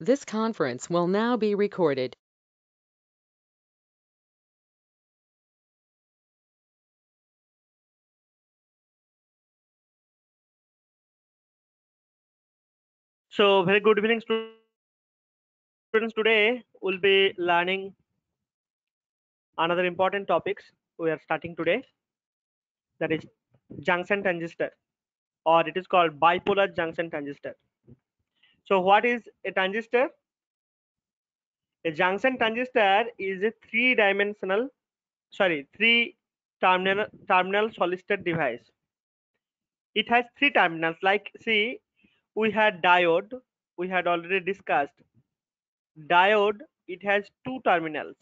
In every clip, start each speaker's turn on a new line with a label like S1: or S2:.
S1: This conference will now be recorded.
S2: So, very good evening, students. Today we'll be learning another important topics we are starting today. That is junction transistor, or it is called bipolar junction transistor. So, what is a transistor? A junction transistor is a three-dimensional, sorry, three-terminal terminal solid state device. It has three terminals. Like, see, we had diode. We had already discussed diode. It has two terminals.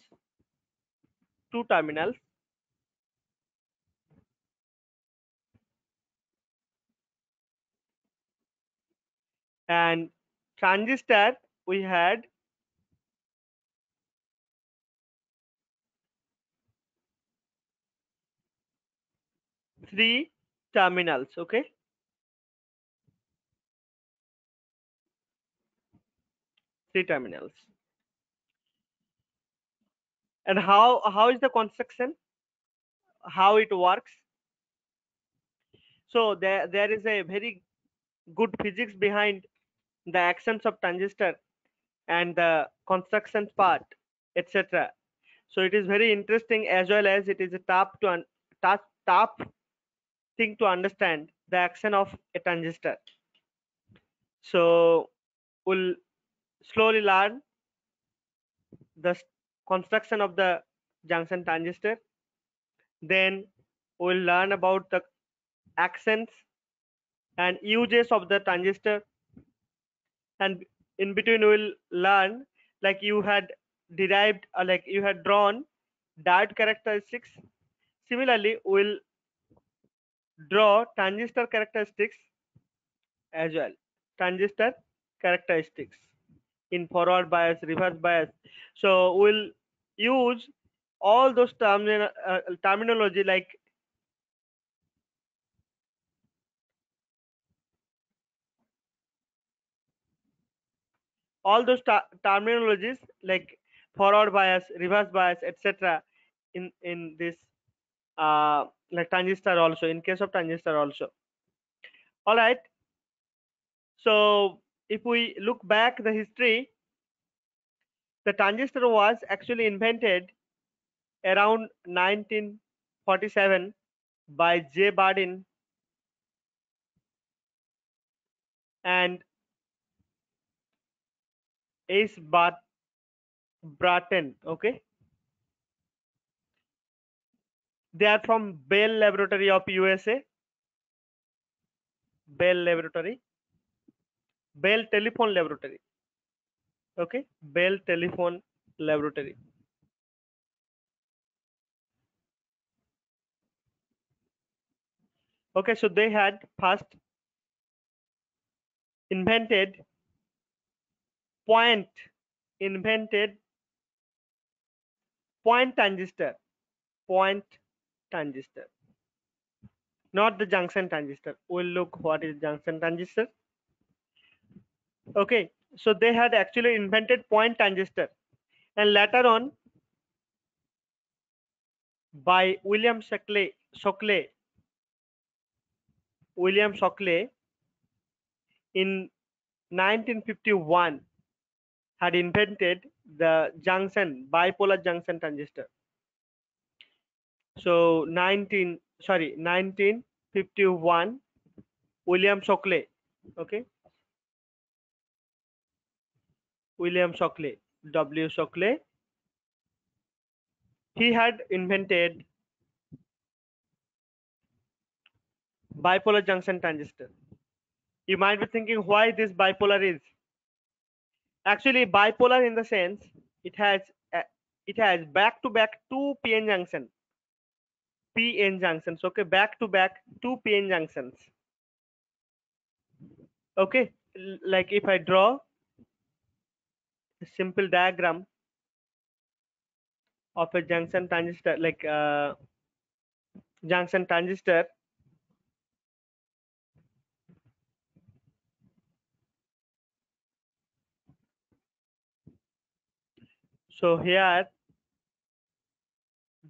S2: Two terminals. And transistor, we had three terminals. Okay. Three terminals. And how how is the construction? How it works? So there there is a very good physics behind the actions of transistor and the construction part, etc. So it is very interesting as well as it is a tough to tough, tough thing to understand the action of a transistor. So we'll slowly learn the construction of the junction transistor. Then we'll learn about the actions and uses of the transistor. And in between we'll learn like you had derived or like you had drawn diode characteristics. Similarly, we'll draw transistor characteristics as well. Transistor characteristics in forward bias, reverse bias. So we'll use all those termin uh, terminology like all those ter- terminologies like forward bias, reverse bias, etc. in in this uh, like transistor also in case of transistor also. All right. So if we look back the history, the transistor was actually invented around 1947 by J. Bardeen and Ace Bart Brattain. Okay. They are from Bell Laboratory of USA. Bell Laboratory. Bell Telephone Laboratory. Okay. Bell Telephone Laboratory. Okay, so they had first invented point invented point transistor point transistor. Not the junction transistor. We'll look what is junction transistor. Okay so they had actually invented point transistor. And later on by william shockley shockley william shockley in 1951 had invented the junction bipolar junction transistor. So 19 sorry 1951 william shockley okay? William shockley w. Shockley. He had invented bipolar junction transistor. You might be thinking why this bipolar is actually bipolar in the sense it has uh, it has back to back two pn junction. Pn junctions okay back to back two pn junctions. Okay like if i draw a simple diagram of a junction transistor like uh, junction transistor So here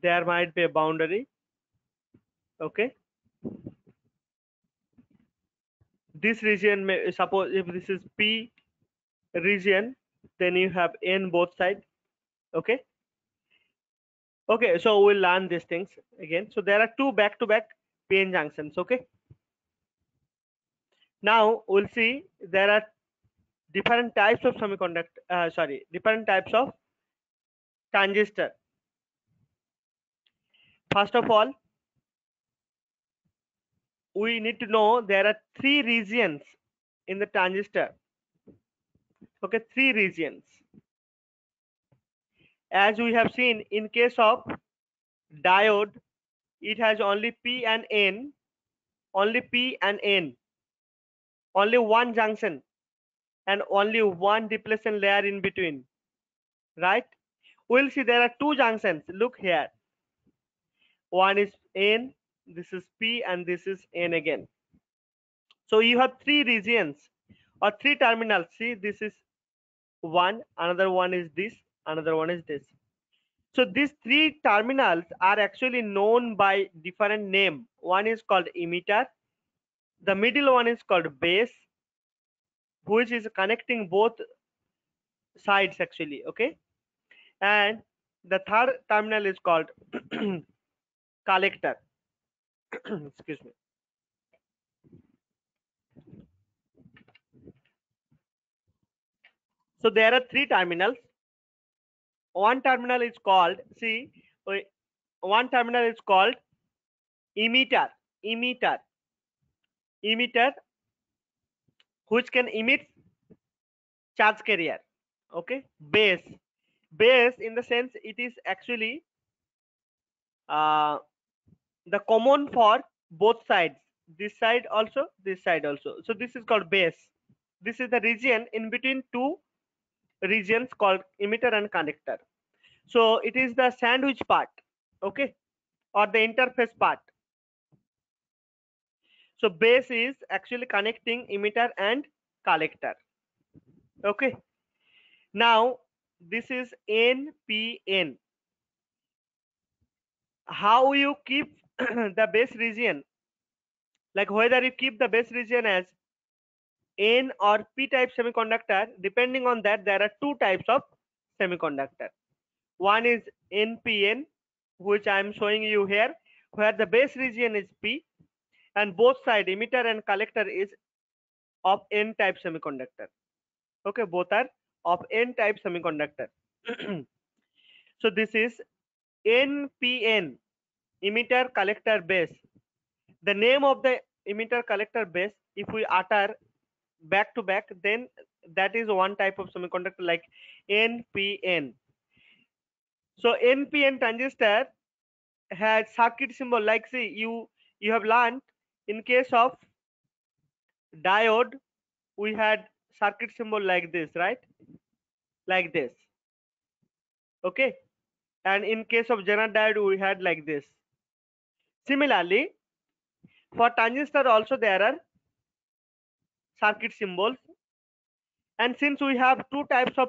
S2: there might be a boundary. Okay. This region may suppose if this is P region, then you have N both sides. Okay. Okay, so we'll learn these things again. So there are two back-to-back PN junctions. Okay. Now we'll see there are different types of semiconductor. Uh, sorry, different types of transistor. First of all, we need to know there are three regions in the transistor. Okay, three regions. As we have seen in case of diode, it has only P and N, only P and N, only one junction and only one depletion layer in between, right? We'll see there are two junctions. Look here. One is N, this is P and this is N again. So you have three regions or three terminals. See, this is one, another one is this, another one is this. So these three terminals are actually known by different name. One is called emitter. The middle one is called base, which is connecting both sides actually, okay? And the third terminal is called collector. Excuse me. So there are three terminals. One terminal is called, see, one terminal is called emitter, emitter, emitter, which can emit charge carrier. Okay, base, base in the sense it is actually uh, the common for both sides. This side also, this side also. So this is called base. This is the region in between two regions called emitter and conductor. So it is the sandwich part, okay, or the interface part. So base is actually connecting emitter and collector. Okay. Now this is NPN. How you keep the base region, like whether you keep the base region as N or P type semiconductor, depending on that, there are two types of semiconductor. One is NPN, which I am showing you here, where the base region is P and both side emitter and collector is of N type semiconductor. Okay, both are of N type semiconductor. so this is NPN, emitter collector base. The name of the emitter collector base, if we utter back to back then that is one type of semiconductor like npn so npn transistor has circuit symbol like see you you have learned in case of diode we had circuit symbol like this right? Like this. Okay? And in case of Zener diode we had like this. Similarly for transistor also there are circuit symbols. And since we have two types of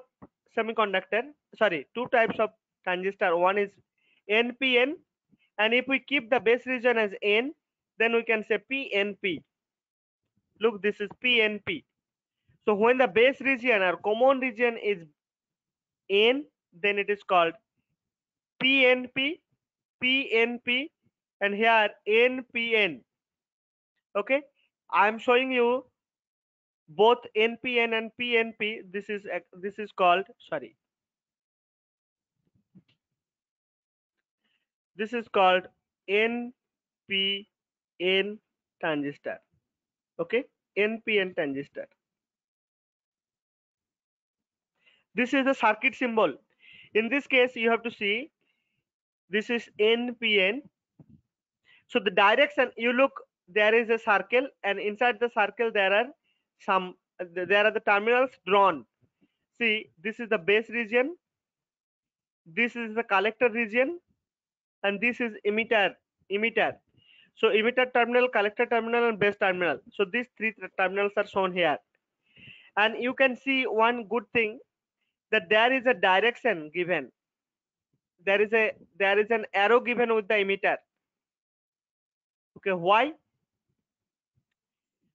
S2: semiconductor sorry two types of transistor one is npn and if we keep the base region as n then we can say pnp look this is pnp so when the base region or common region is n then it is called pnp pnp and here npn okay? I am showing you both npn and pnp this is uh, this is called sorry. This is called npn transistor. Okay? Npn transistor this is the circuit symbol. In this case you have to see this is npn so the direction you look there is a circle and inside the circle there are some there are the terminals drawn. See this is the base region. This is the collector region and this is emitter emitter. So emitter terminal collector terminal and base terminal. So these three terminals are shown here. And you can see one good thing that there is a direction given. There is a there is an arrow given with the emitter. Okay why?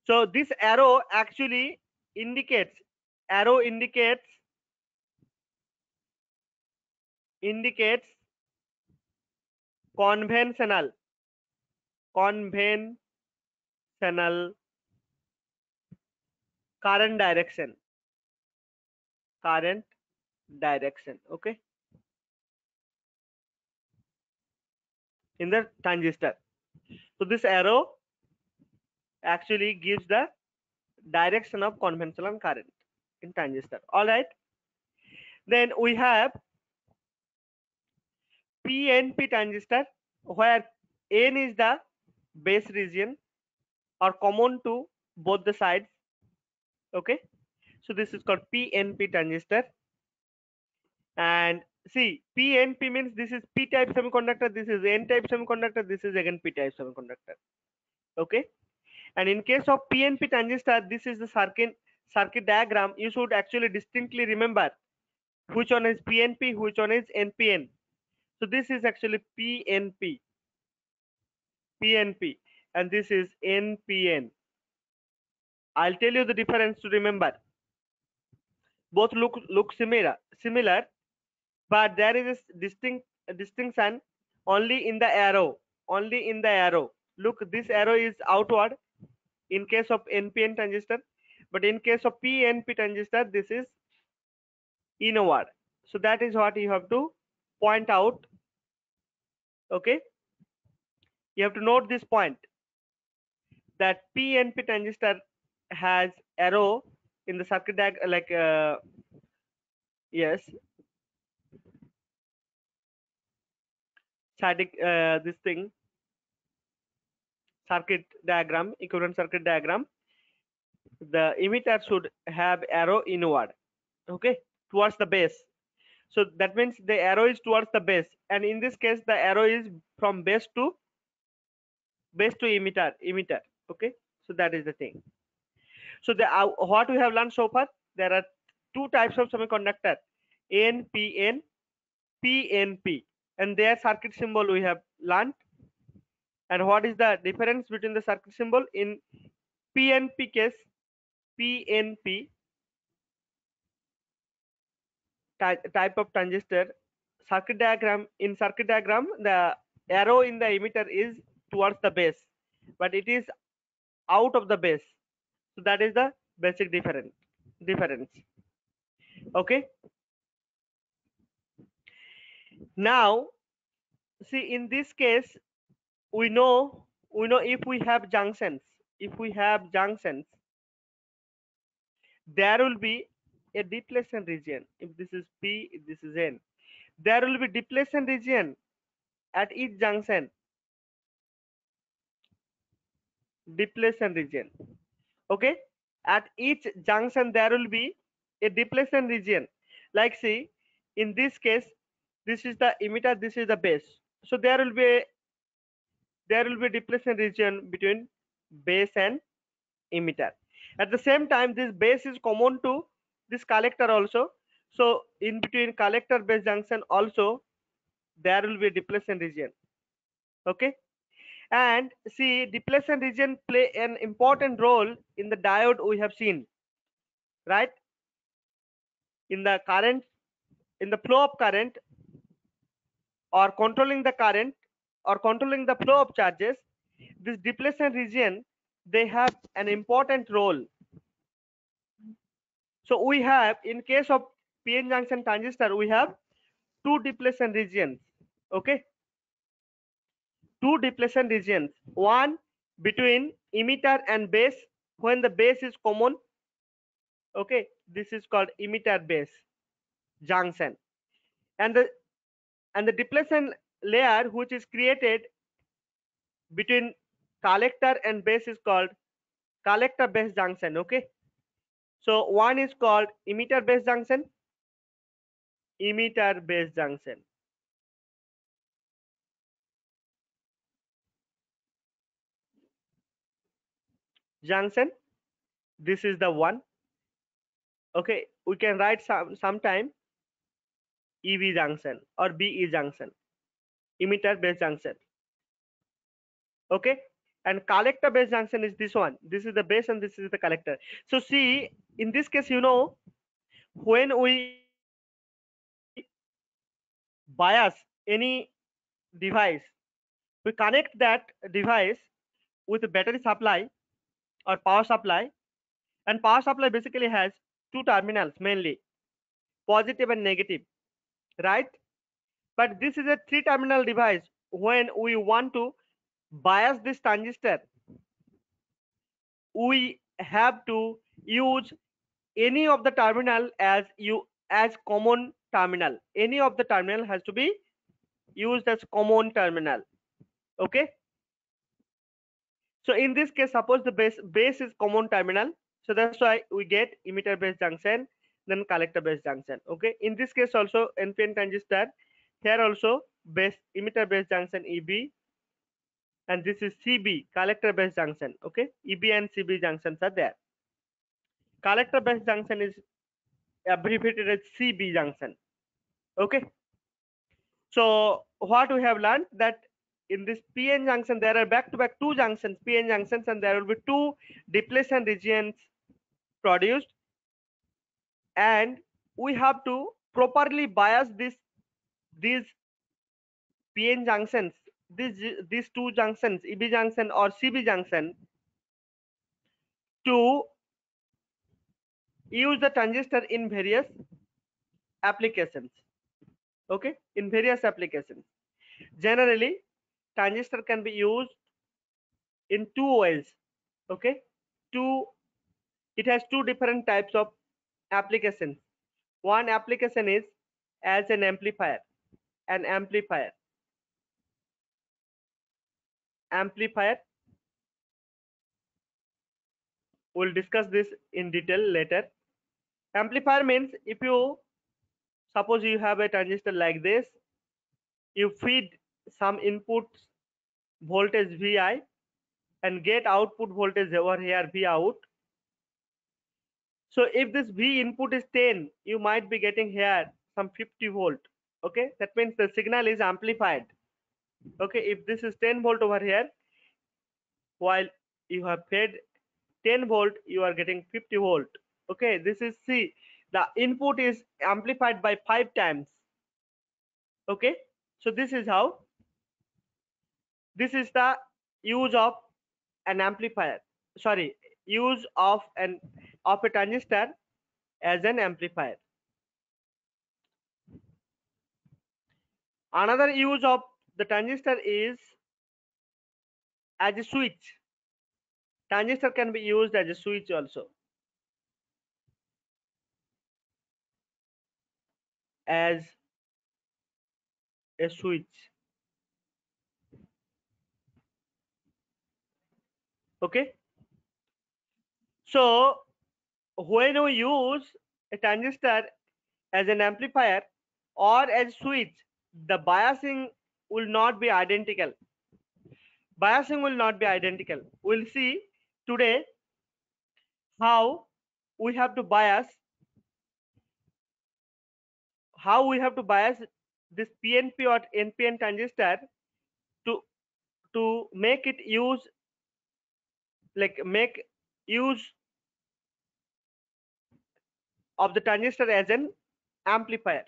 S2: So this arrow actually indicates arrow indicates indicates conventional conventional current direction. Current direction okay? In the transistor. So this arrow actually gives the direction of conventional current in transistor all right then we have pnp transistor where n is the base region or common to both the sides okay? So this is called pnp transistor and see pnp means this is p type semiconductor this is n type semiconductor this is again p type semiconductor. Okay? And in case of pnp transistor this is the circuit circuit diagram. You should actually distinctly remember which one is pnp which one is npn so this is actually pnp pnp and this is npn i'll tell you the difference to remember. Both look look similar similar but there is a distinct distinction only in the arrow only in the arrow. Look this arrow is outward in case of npn transistor but in case of pnp transistor this is inward. So that is what you have to point out. Okay? You have to note this point that pnp transistor has arrow in the circuit like uh, yes static uh, this thing. Circuit diagram equivalent circuit diagram. The emitter should have arrow inward okay towards the base. So that means the arrow is towards the base and in this case the arrow is from base to base to emitter emitter okay? So that is the thing. So the uh, what we have learned so far there are two types of semiconductor npn pnp and their circuit symbol we have learned and what is the difference between the circuit symbol in pnp case pnp ty- type of transistor circuit diagram in circuit diagram the arrow in the emitter is towards the base but it is out of the base. So that is the basic difference difference. Okay now see in this case we know we know if we have junctions if we have junctions there will be a depletion region. If this is p if this is n there will be depletion region at each junction. Depletion region okay? At each junction there will be a depletion region. Like see in this case this is the emitter this is the base. So there will be a, there will be depletion region between base and emitter. At the same time this base is common to this collector also. So in between collector base junction also there will be depletion region. Okay? And see depletion region play an important role in the diode we have seen right? In the current in the flow of current or controlling the current or controlling the flow of charges this depletion region they have an important role. So we have in case of pn junction transistor we have two depletion regions okay? Two depletion regions. One between emitter and base when the base is common okay? This is called emitter base junction. And the and the depletion layer which is created between collector and base is called collector base junction okay? So one is called emitter base junction. Emitter base junction. Junction. This is the one. Okay we can write some sometime EB junction or BE junction, emitter base junction. Okay, and collector base junction is this one. This is the base and this is the collector. So see, in this case, you know, when we bias any device, we connect that device with battery supply or power supply and power supply basically has two terminals mainly positive and negative right? But this is a three terminal device. When we want to bias this transistor we have to use any of the terminal as you as common terminal. Any of the terminal has to be used as common terminal okay? So in this case suppose the base base is common terminal. So that's why we get emitter base junction then collector base junction okay? In this case also npn transistor here also base emitter base junction eb and this is cb collector base junction okay? Eb and cb junctions are there. Collector base junction is abbreviated as cb junction okay? So what we have learned that in this PN junction, there are back-to-back -back two junctions, PN junctions, and there will be two depletion regions produced. And we have to properly bias this these PN junctions, these these two junctions, EB junction or CB junction, to use the transistor in various applications. Okay, in various applications. Generally, transistor can be used in two ways okay two it has two different types of applications one application is as an amplifier an amplifier. Amplifier. We'll discuss this in detail later. Amplifier means if you suppose you have a transistor like this you feed some input voltage vi and get output voltage over here v out so if this v input is 10 you might be getting here some 50 volt okay? That means the signal is amplified okay? If this is 10 volt over here while you have fed 10 volt you are getting 50 volt okay? This is c the input is amplified by five times okay? So this is how this is the use of an amplifier sorry use of an of a transistor as an amplifier. Another use of the transistor is as a switch. Transistor can be used as a switch also. As a switch. Okay? So when we use a transistor as an amplifier or as switch the biasing will not be identical biasing will not be identical we'll see today how we have to bias how we have to bias this PNP or NPN transistor to to make it use like make use of the transistor as an amplifier.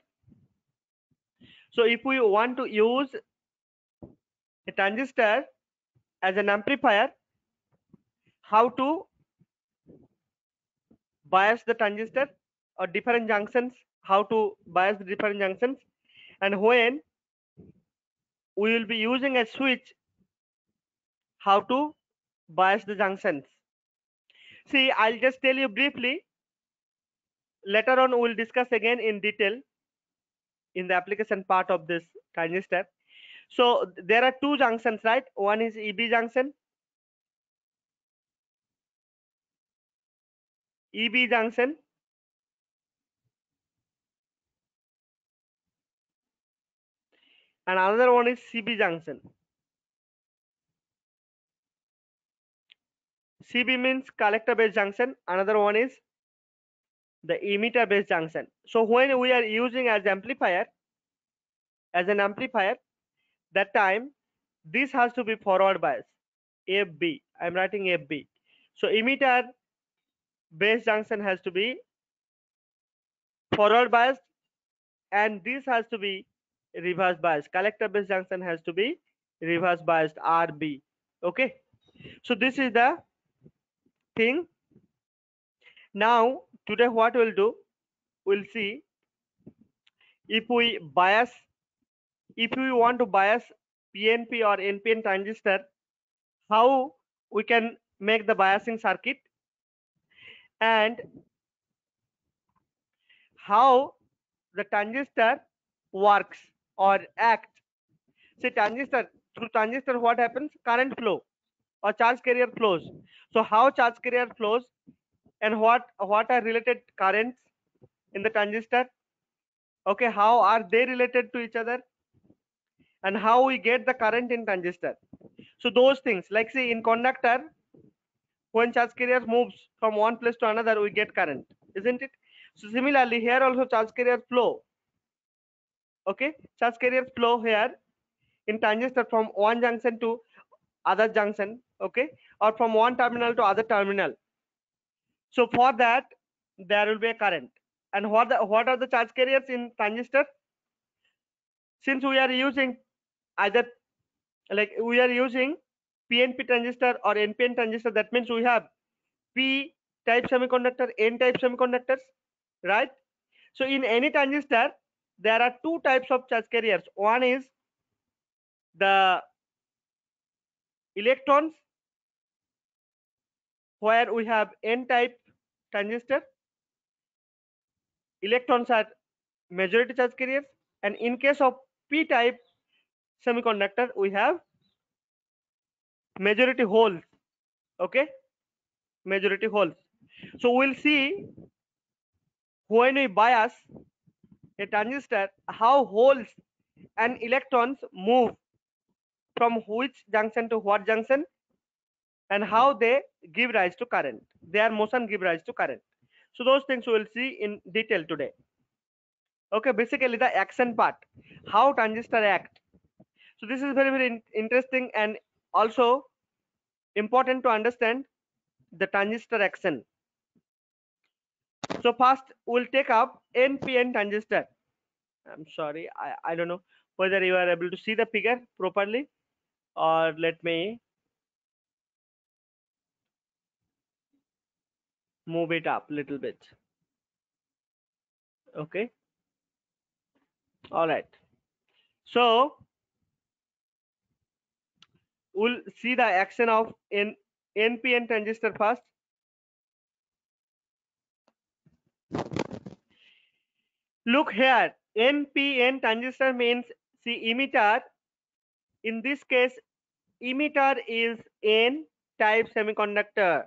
S2: So if we want to use a transistor as an amplifier how to bias the transistor or different junctions how to bias the different junctions and when we will be using a switch how to bias the junctions. See i'll just tell you briefly later on we'll discuss again in detail in the application part of this transistor so there are two junctions right? One is eb junction. Eb junction. And another one is cb junction. CB means collector base junction. Another one is the emitter base junction. So when we are using as amplifier, as an amplifier that time this has to be forward bias fb i'm writing fb so emitter base junction has to be forward biased and this has to be reverse biased collector base junction has to be reverse biased rb okay? So this is the thing. Now today what we'll do we'll see if we bias if we want to bias pnp or npn transistor how we can make the biasing circuit and how the transistor works or acts. See transistor, through transistor what happens? Current flow or charge carrier flows. So how charge carrier flows and what what are related currents in the transistor? Okay, how are they related to each other? And how we get the current in transistor. So those things like see in conductor, when charge carrier moves from one place to another, we get current, isn't it? So similarly, here also charge carrier flow. Okay, charge carrier flow here in transistor from one junction to other junction. Okay, or from one terminal to other terminal. So for that, there will be a current. And what the, what are the charge carriers in transistor? Since we are using either like we are using PNP transistor or NPN transistor, that means we have P type semiconductor, N type semiconductors, right? So in any transistor, there are two types of charge carriers. One is the electrons, where we have N type transistor. Electrons are majority charge carriers, and in case of P type semiconductor, we have majority holes. Okay, majority holes. So we'll see when we bias a transistor how holes and electrons move from which junction to what junction and how they give rise to current. Their motion give rise to current. So those things we will see in detail today. Okay basically the action part. How transistor act. So this is very very in interesting and also important to understand the transistor action. So first we'll take up npn transistor. I'm sorry i i don't know whether you are able to see the figure properly or let me move it up a little bit. Okay? All right. So we'll see the action of n npn transistor first. Look here. Npn transistor means see emitter. In this case emitter is n type semiconductor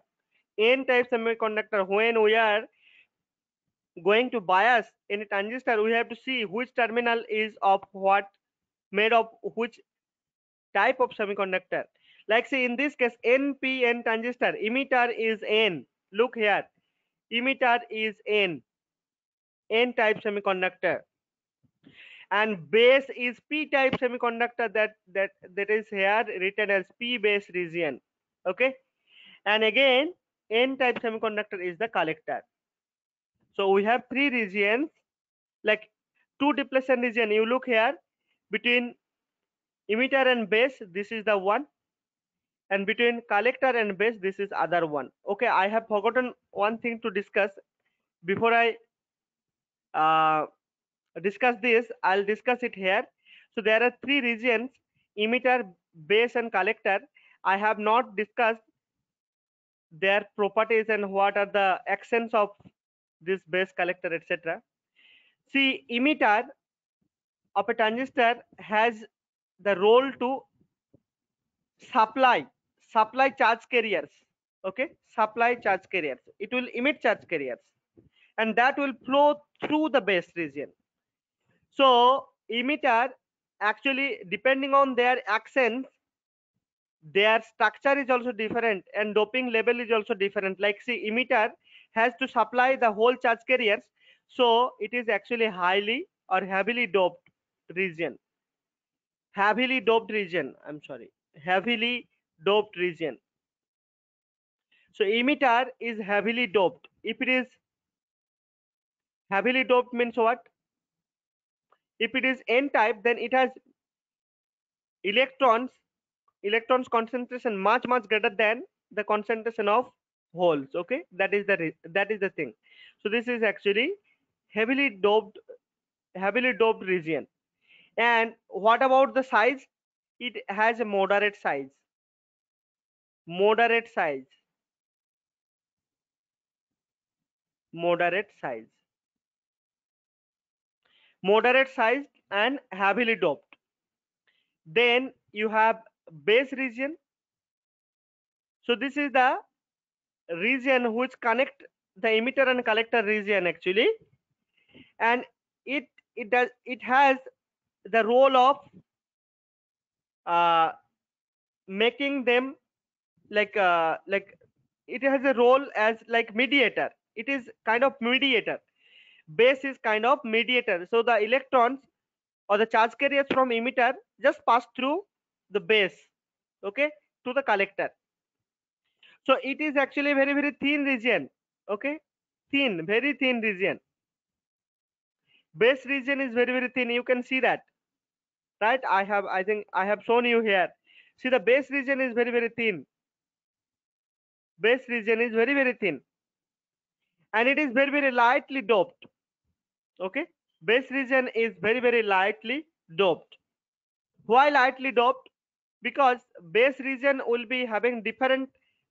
S2: n type semiconductor when we are going to bias any transistor we have to see which terminal is of what made of which type of semiconductor. Like say in this case npn transistor emitter is n. Look here emitter is n. N type semiconductor. And base is p type semiconductor that that that is here written as p base region. Okay? And again n type semiconductor is the collector. So we have three regions like two depletion region you look here between emitter and base this is the one and between collector and base this is other one. Okay i have forgotten one thing to discuss. Before i uh, discuss this i'll discuss it here. So there are three regions emitter base and collector. I have not discussed their properties and what are the actions of this base collector etc see emitter of a transistor has the role to supply supply charge carriers okay? Supply charge carriers. It will emit charge carriers. And that will flow through the base region. So emitter actually depending on their actions their structure is also different and doping level is also different. Like see emitter has to supply the whole charge carriers so it is actually highly or heavily doped region. Heavily doped region i'm sorry heavily doped region. So emitter is heavily doped. If it is heavily doped means what? If it is n type then it has electrons electrons concentration much much greater than the concentration of holes okay? That is the that is the thing. So this is actually heavily doped heavily doped region. And what about the size? It has a moderate size. Moderate size. Moderate size. Moderate size and heavily doped. Then you have base region. So this is the region which connect the emitter and collector region actually. And it it does it has the role of uh, making them like uh, like it has a role as like mediator. It is kind of mediator. Base is kind of mediator. So the electrons or the charge carriers from emitter just pass through the base okay to the collector. So it is actually very very thin region okay thin very thin region. Base region is very very thin you can see that right? I have i think i have shown you here. See the base region is very very thin. Base region is very very thin. And it is very very lightly doped okay? Base region is very very lightly doped. Why lightly doped because base region will be having different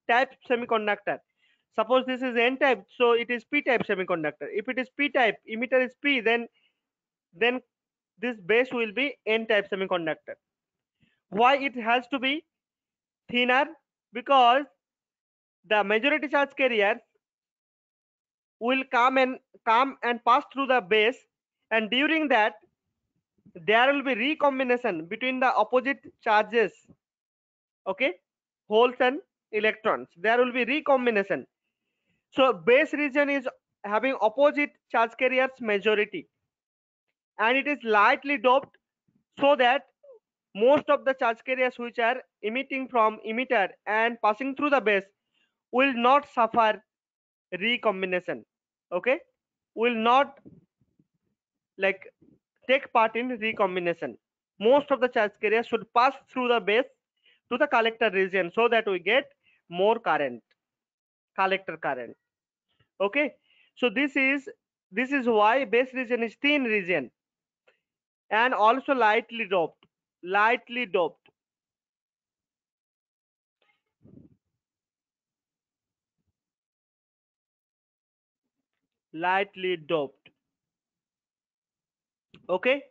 S2: type semiconductor. Suppose this is n type so it is p type semiconductor. If it is p type emitter is p then then this base will be n type semiconductor. Why it has to be thinner? Because the majority charge carriers will come and come and pass through the base and during that there will be recombination between the opposite charges okay? Holes and electrons there will be recombination. So base region is having opposite charge carriers majority and it is lightly doped so that most of the charge carriers which are emitting from emitter and passing through the base will not suffer recombination okay? Will not like take part in recombination. Most of the charge carriers should pass through the base to the collector region so that we get more current collector current. Okay? So this is this is why base region is thin region and also lightly doped lightly doped. Lightly doped okay?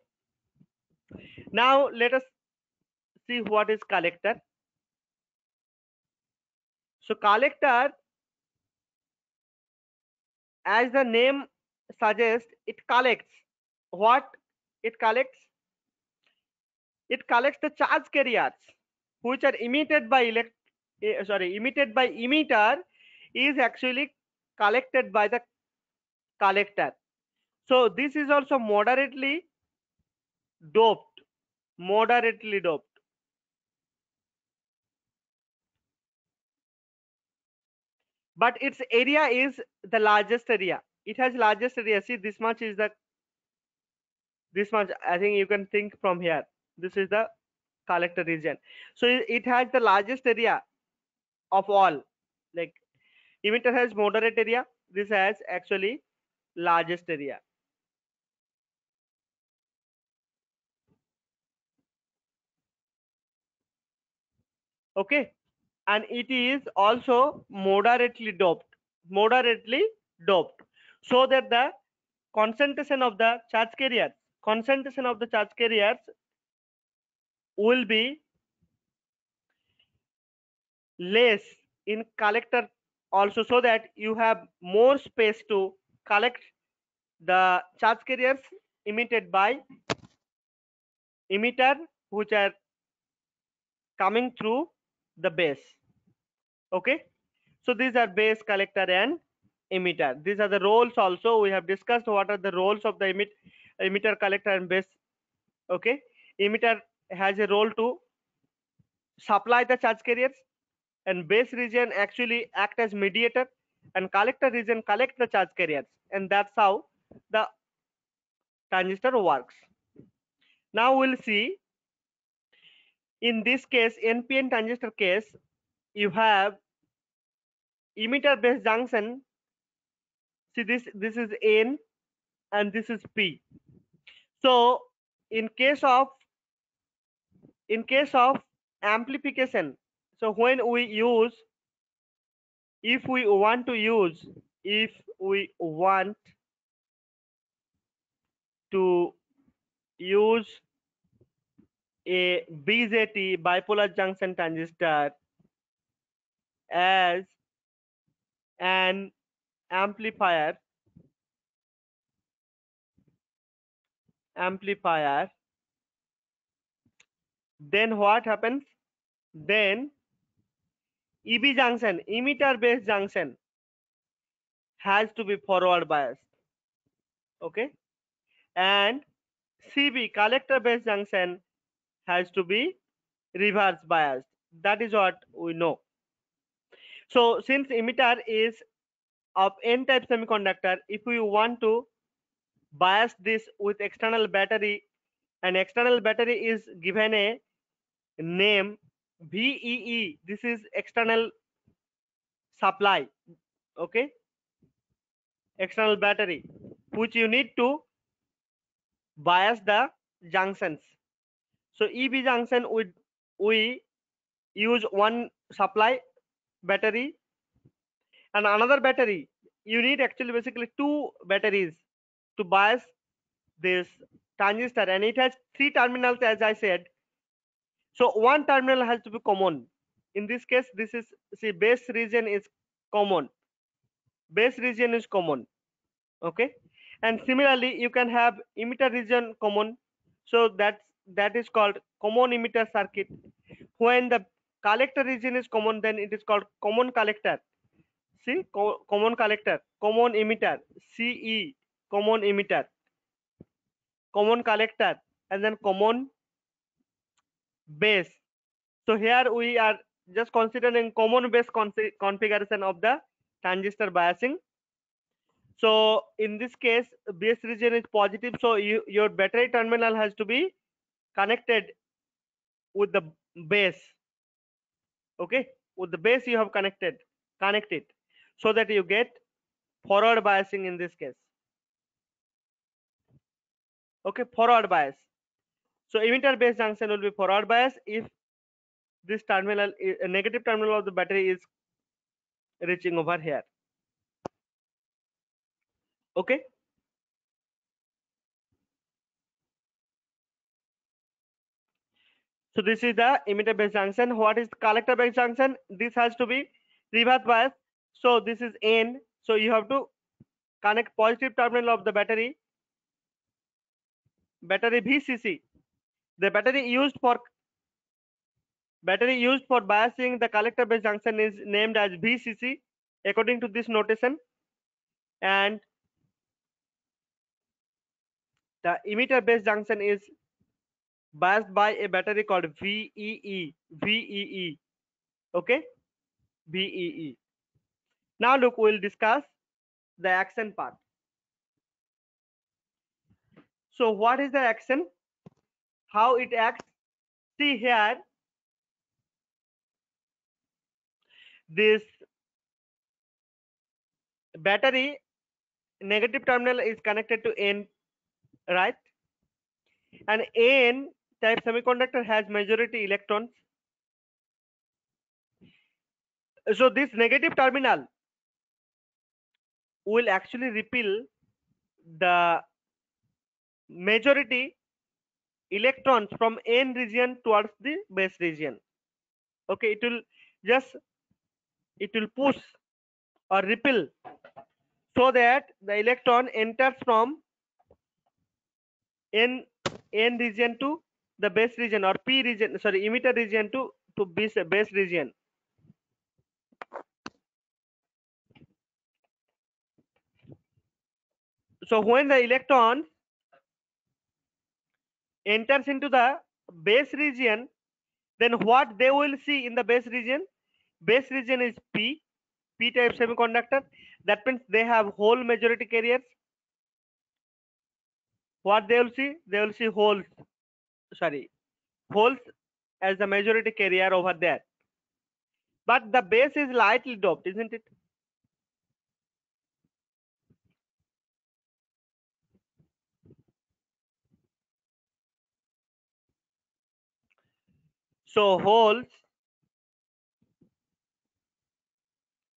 S2: Now let us see what is collector. So collector as the name suggests it collects. What it collects? It collects the charge carriers which are emitted by elect eh, sorry emitted by emitter is actually collected by the collector so this is also moderately doped moderately doped. But its area is the largest area. It has largest area. See this much is the this much i think you can think from here. This is the collector region. So it, has the largest area of all. Like emitter has moderate area. This has actually largest area okay. And it is also moderately doped moderately doped so that the concentration of the charge carriers concentration of the charge carriers will be less in collector also so that you have more space to collect the charge carriers emitted by emitter which are coming through the base. Okay? So these are base collector and emitter. These are the roles also. We have discussed what are the roles of the emit emitter collector and base. Okay? Emitter has a role to supply the charge carriers and base region actually act as mediator and collector region collect the charge carriers and that's how the transistor works. Now we'll see in this case npn transistor case you have emitter base junction. See this this is n and this is p. So in case of in case of amplification so when we use if we want to use if we want to use a BJT bipolar junction transistor as an amplifier amplifier. Then what happens? Then eb junction emitter based junction has to be forward biased okay? And cb collector based junction has to be reverse biased. That is what we know. So since emitter is of n type semiconductor if we want to bias this with external battery and external battery is given a name VEE this is external supply okay? External battery which you need to bias the junctions so EB junction would we use one supply battery and another battery. You need actually basically two batteries to bias this transistor and it has three terminals as I said. So one terminal has to be common. In this case this is see base region is common. Base region is common. Okay? And similarly you can have emitter region common. So that's that is called common emitter circuit. When the collector region is common then it is called common collector. See co common collector common emitter ce common emitter. Common collector and then common base. So here we are just considering common base configuration of the transistor biasing. So in this case base region is positive so you, your battery terminal has to be connected with the base okay? With the base you have connected connect it so that you get forward biasing in this case okay? Forward bias. So emitter base junction will be forward bias if this terminal negative terminal of the battery is reaching over here okay so this is the emitter base junction. What is collector base junction? This has to be reverse bias. So this is n. So you have to connect positive terminal of the battery battery vcc the battery used for battery used for biasing the collector base junction is named as vcc according to this notation. And the emitter base junction is biased by a battery called VEE. VEE. Okay? VEE. Now look, we'll discuss the action part. So what is the action? How it acts? See here, this battery negative terminal is connected to N right and n type semiconductor has majority electrons. So this negative terminal will actually repel the majority electrons from n region towards the base region. Okay it will just it will push or repel so that the electron enters from n n region to the base region or p region sorry emitter region to to base base region. So when the electron enters into the base region then what they will see in the base region? Base region is p p type semiconductor. That means they have hole majority carriers. What they will see? They will see holes sorry holes as the majority carrier over there. But the base is lightly doped isn't it? So holes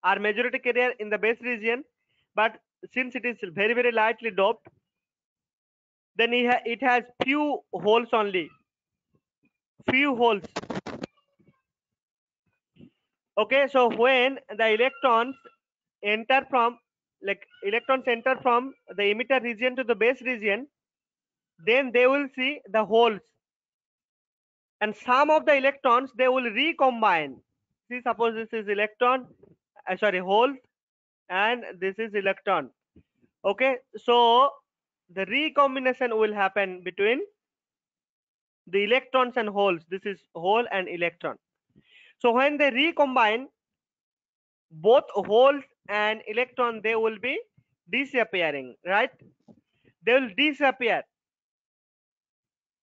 S2: are majority carrier in the base region but since it is very very lightly doped then it, ha it has few holes only. Few holes. Okay so when the electrons enter from like electrons enter from the emitter region to the base region then they will see the holes. And some of the electrons they will recombine. See suppose this is electron uh, sorry hole and this is electron. Okay so the recombination will happen between the electrons and holes. This is hole and electron. So when they recombine both holes and electron they will be disappearing right? They will disappear.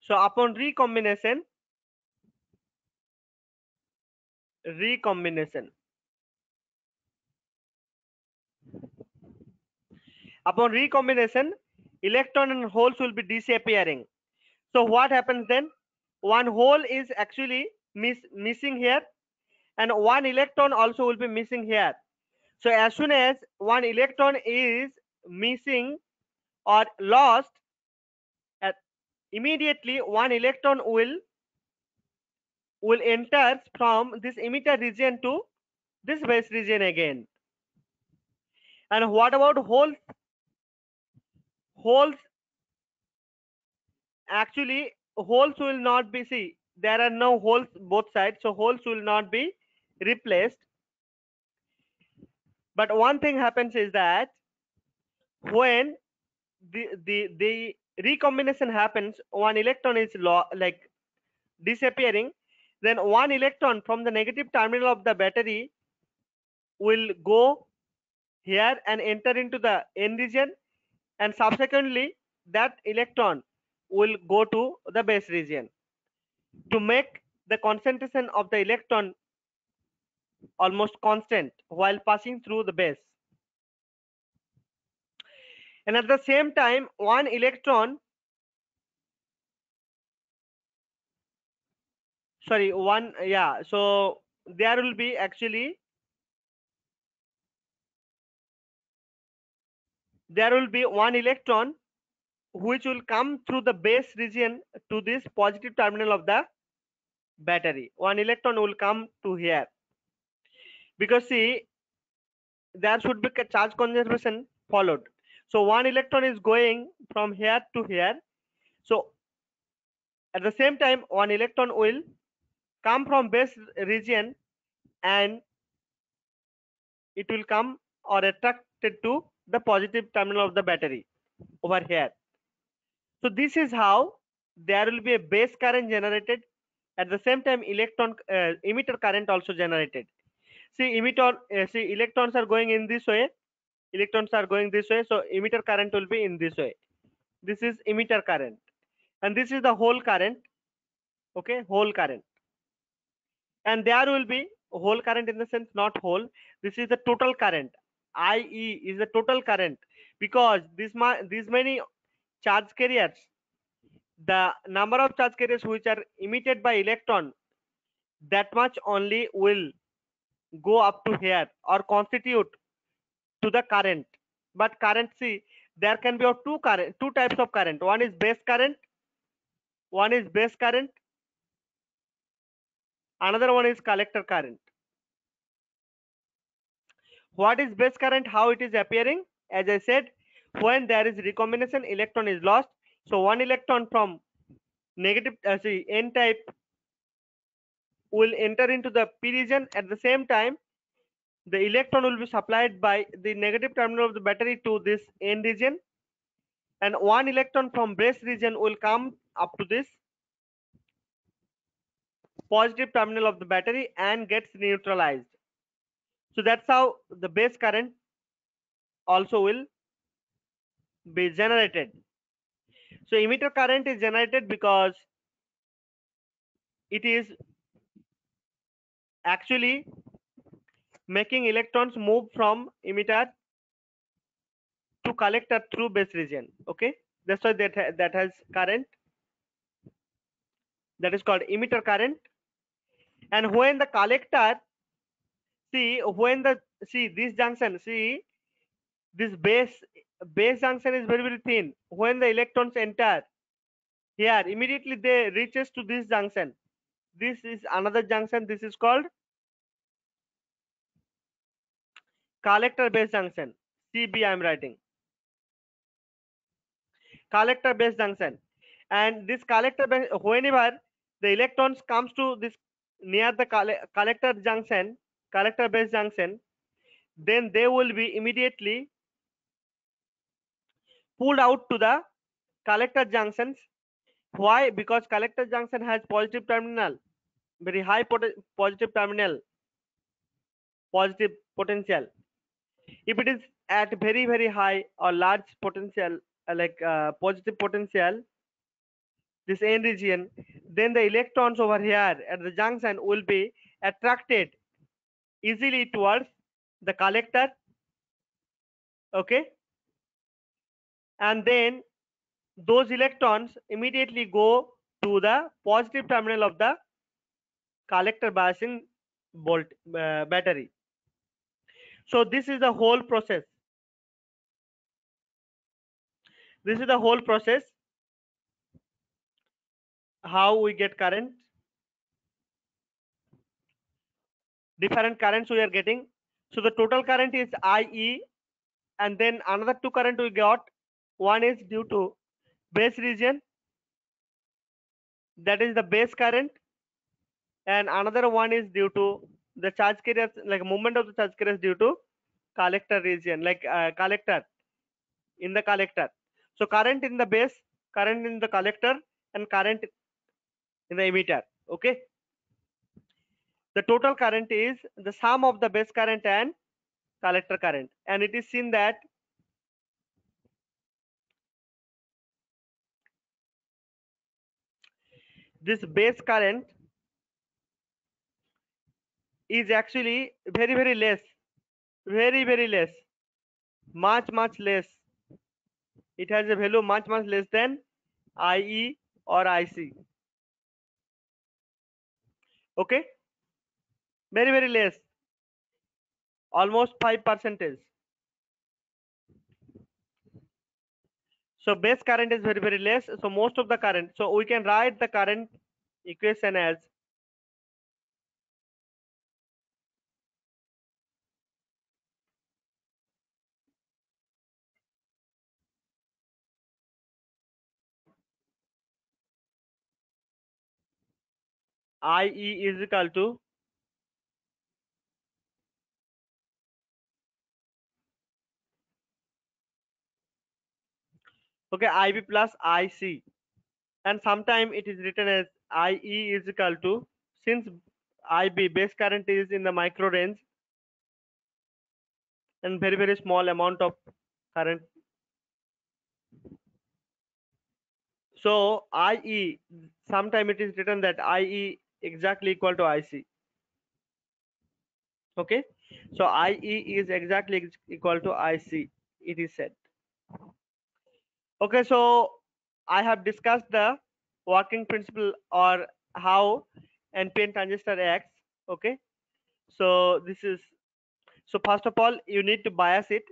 S2: So upon recombination recombination. Upon recombination electron and holes will be disappearing. So what happens then? One hole is actually miss, missing here and one electron also will be missing here. So as soon as one electron is missing or lost at immediately one electron will will enter from this emitter region to this base region again. And what about holes holes actually holes will not be see there are no holes both sides so holes will not be replaced. But one thing happens is that when the the the recombination happens one electron is like disappearing then one electron from the negative terminal of the battery will go here and enter into the n region and subsequently that electron will go to the base region. To make the concentration of the electron almost constant while passing through the base. And at the same time one electron sorry one yeah so there will be actually there will be one electron which will come through the base region to this positive terminal of the battery. One electron will come to here. Because see there should be charge conservation followed. So one electron is going from here to here. So at the same time one electron will come from base region and it will come or attracted to the positive terminal of the battery over here. So this is how there will be a base current generated at the same time electron uh, emitter current also generated. See emitter uh, see electrons are going in this way electrons are going this way so emitter current will be in this way. This is emitter current and this is the hole current okay hole current. And there will be hole current in the sense not hole this is the total current ie is the total current because this ma- these many charge carriers the number of charge carriers which are emitted by electron that much only will go up to here or constitute to the current. But current see there can be of two current two types of current. One is base current one is base current another one is collector current what is base current? How it is appearing? As i said when there is recombination electron is lost. So one electron from negative uh, see n type will enter into the p region at the same time the electron will be supplied by the negative terminal of the battery to this n region. And one electron from base region will come up to this positive terminal of the battery and gets neutralized. So that's how the base current also will be generated. So emitter current is generated because it is actually making electrons move from emitter to collector through base region. Okay, that's why that ha that has current. That is called emitter current. And when the collector, see when the see this junction, see this base base junction is very very thin. When the electrons enter here, immediately they reaches to this junction. This is another junction. This is called collector base junction. CB I am writing. Collector base junction. And this collector base, whenever the electrons comes to this near the collector junction, collector base junction, then they will be immediately pulled out to the collector junctions. Why? Because collector junction has positive terminal, very high positive terminal, positive potential. If it is at very very high or large potential, uh, like uh, positive potential, this n region, then the electrons over here at the junction will be attracted easily towards the collector. Okay, and then those electrons immediately go to the positive terminal of the collector biasing volt uh, battery. So this is the whole process. This is the whole process. How we get current different currents we are getting. So the total current is ie and then another two current we got. One is due to base region. That is the base current. And another one is due to the charge carriers like movement of the charge carriers due to collector region like uh, collector in the collector. So current in the base current in the collector and current in the emitter. Okay the total current is the sum of the base current and collector current. And it is seen that this base current is actually very very less very very less much much less. It has a value much much less than ie or ic okay very very less. Almost 5 percentage. So base current is very very less. So most of the current. So we can write the current equation as ie is equal to okay ib plus ic and sometime it is written as ie is equal to since ib base current is in the micro range and very very small amount of current. So ie sometime it is written that ie exactly equal to ic okay? So ie is exactly equal to ic it is said okay so i have discussed the working principle or how npn transistor acts okay? So this is so first of all you need to bias it.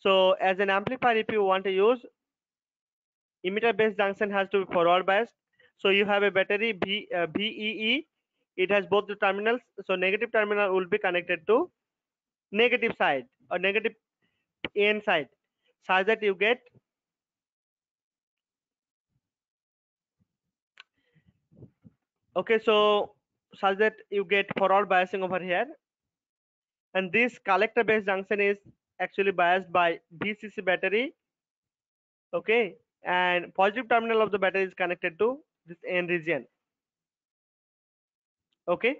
S2: So as an amplifier if you want to use emitter based junction has to be forward biased. So you have a battery v uh, it has both the terminals. So negative terminal will be connected to negative side or negative n side. Such that you get okay so such that you get forward biasing over here. And this collector based junction is actually biased by VCC battery. Okay and positive terminal of the battery is connected to this n region. Okay.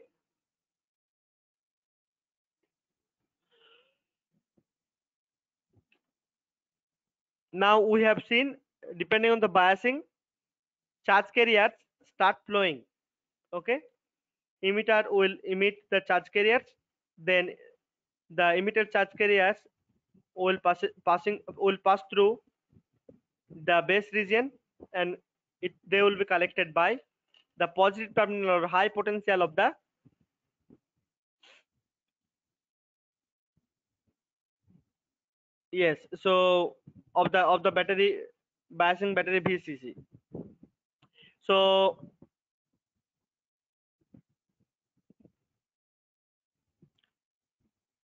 S2: Now we have seen depending on the biasing charge carriers start flowing okay? Emitter will emit the charge carriers. Then the emitted charge carriers will pass passing will pass through the base region and it they will be collected by the positive terminal or high potential of the yes so of the of the battery biasing battery vcc so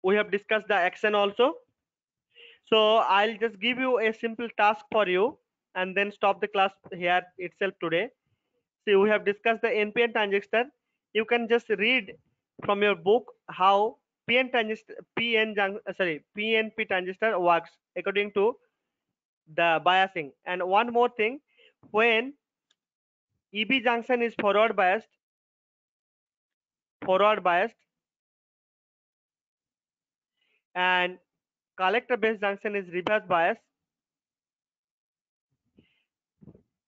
S2: we have discussed the action also. So i'll just give you a simple task for you and then stop the class here itself today. See we have discussed the npn transistor. You can just read from your book how pn transistor pn uh, sorry pnp transistor works according to the biasing. And one more thing when eb junction is forward biased forward biased and collector base junction is reverse bias.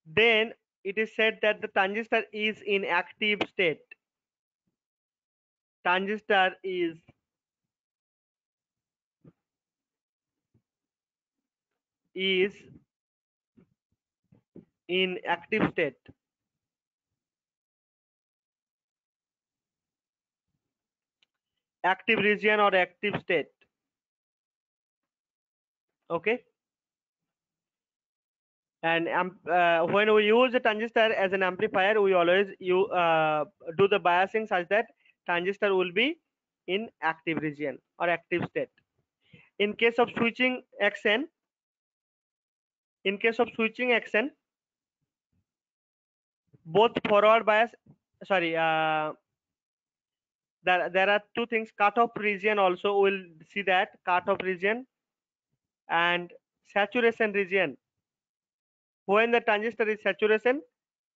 S2: Then it is said that the transistor is in active state. Transistor is is in active state. Active region or active state okay? And amp- uh, when we use a transistor as an amplifier we always you uh, do the biasing such that transistor will be in active region or active state. In case of switching action in case of switching action both forward bias sorry uh, there, there are two things cutoff region also we'll see that cutoff region and saturation region. When the transistor is saturation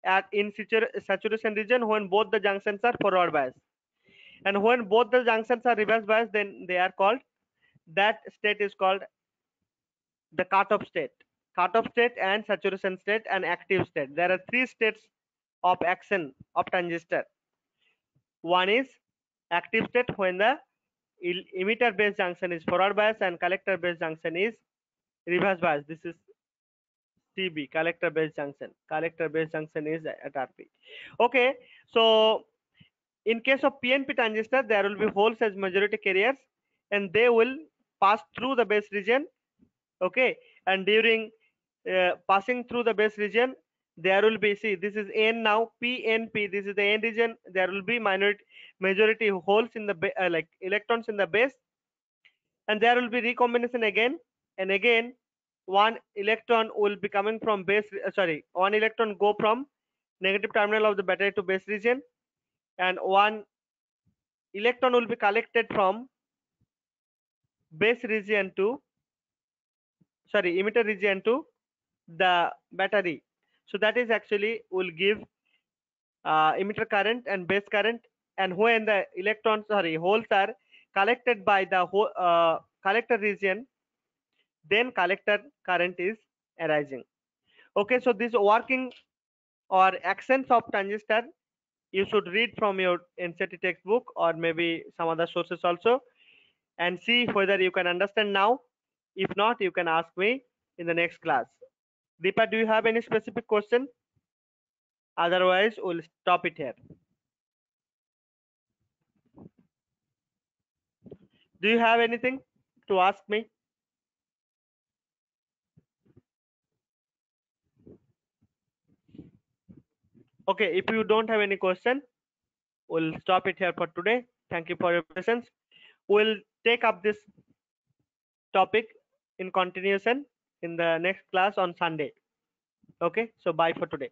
S2: at in saturation region when both the junctions are forward bias. And when both the junctions are reverse bias then they are called that state is called the cutoff state. Cutoff state and saturation state and active state. There are three states of action of transistor. One is active state when the emitter base junction is forward bias and collector base junction is reverse bias this is cb collector base junction. Collector base junction is at rp okay so in case of pnp transistor there will be holes as majority carriers and they will pass through the base region okay? And during uh, passing through the base region there will be see this is n now pnp this is the n region. There will be minority majority holes in the uh, like electrons in the base. And there will be recombination again. And again one electron will be coming from base uh, sorry one electron go from negative terminal of the battery to base region. And one electron will be collected from base region to sorry emitter region to the battery so that is actually will give uh, emitter current and base current and when the electrons sorry holes are collected by the uh, collector region then collector current is arising. Okay so this working or actions of transistor you should read from your NCERT textbook or maybe some other sources also and see whether you can understand now. If not you can ask me in the next class Deepa do you have any specific question? Otherwise we'll stop it here. Do you have anything to ask me? Okay if you don't have any question we'll stop it here for today. Thank you for your presence. We'll take up this topic in continuation in the next class on sunday. Okay so bye for today